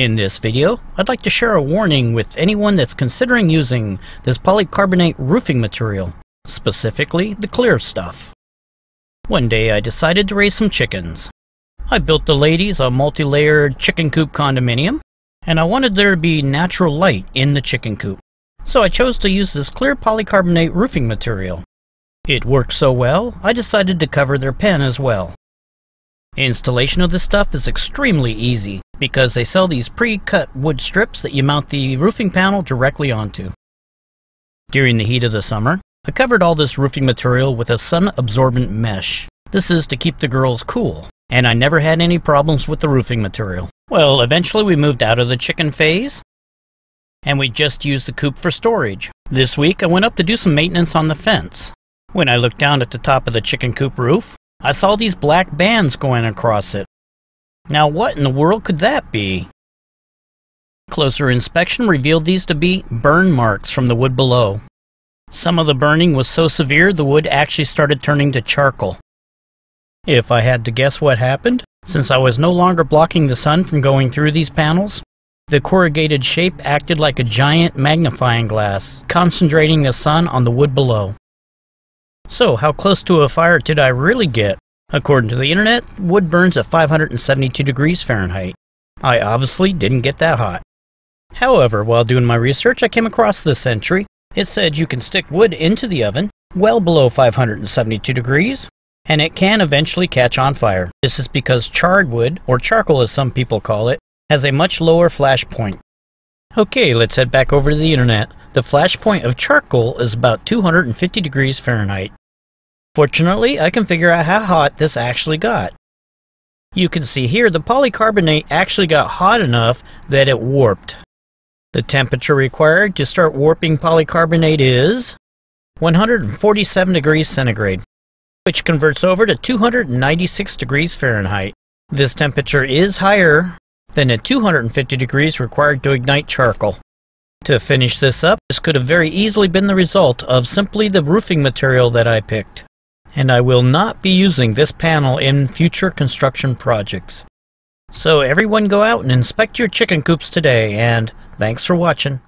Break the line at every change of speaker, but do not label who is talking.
In this video, I'd like to share a warning with anyone that's considering using this polycarbonate roofing material, specifically the clear stuff. One day I decided to raise some chickens. I built the ladies a multi-layered chicken coop condominium, and I wanted there to be natural light in the chicken coop. So I chose to use this clear polycarbonate roofing material. It worked so well, I decided to cover their pen as well. Installation of this stuff is extremely easy because they sell these pre-cut wood strips that you mount the roofing panel directly onto. During the heat of the summer, I covered all this roofing material with a sun-absorbent mesh. This is to keep the girls cool, and I never had any problems with the roofing material. Well, eventually we moved out of the chicken phase, and we just used the coop for storage. This week I went up to do some maintenance on the fence. When I looked down at the top of the chicken coop roof, I saw these black bands going across it. Now what in the world could that be? Closer inspection revealed these to be burn marks from the wood below. Some of the burning was so severe the wood actually started turning to charcoal. If I had to guess what happened, since I was no longer blocking the sun from going through these panels, the corrugated shape acted like a giant magnifying glass, concentrating the sun on the wood below. So, how close to a fire did I really get? According to the internet, wood burns at 572 degrees Fahrenheit. I obviously didn't get that hot. However, while doing my research, I came across this entry. It said you can stick wood into the oven well below 572 degrees, and it can eventually catch on fire. This is because charred wood, or charcoal as some people call it, has a much lower flash point. Okay, let's head back over to the internet. The flash point of charcoal is about 250 degrees Fahrenheit. Fortunately, I can figure out how hot this actually got. You can see here the polycarbonate actually got hot enough that it warped. The temperature required to start warping polycarbonate is 147 degrees centigrade, which converts over to 296 degrees Fahrenheit. This temperature is higher than the 250 degrees required to ignite charcoal. To finish this up, this could have very easily been the result of simply the roofing material that I picked and I will not be using this panel in future construction projects. So everyone go out and inspect your chicken coops today, and thanks for watching.